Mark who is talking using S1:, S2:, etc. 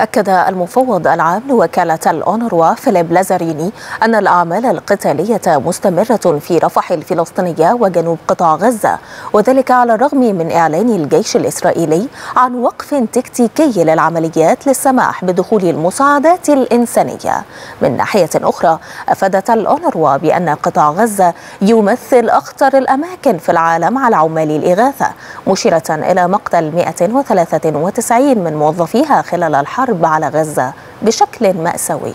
S1: أكد المفوض العام لوكالة الأونروا فيليب لازاريني أن الأعمال القتالية مستمرة في رفح الفلسطينية وجنوب قطاع غزة وذلك على الرغم من إعلان الجيش الإسرائيلي عن وقف تكتيكي للعمليات للسماح بدخول المساعدات الإنسانية. من ناحية أخرى أفادت الأونروا بأن قطاع غزة يمثل أخطر الأماكن في العالم على عمال الإغاثة مشيرة إلى مقتل 193 من موظفيها خلال الحرب على غزة بشكل مأساوي.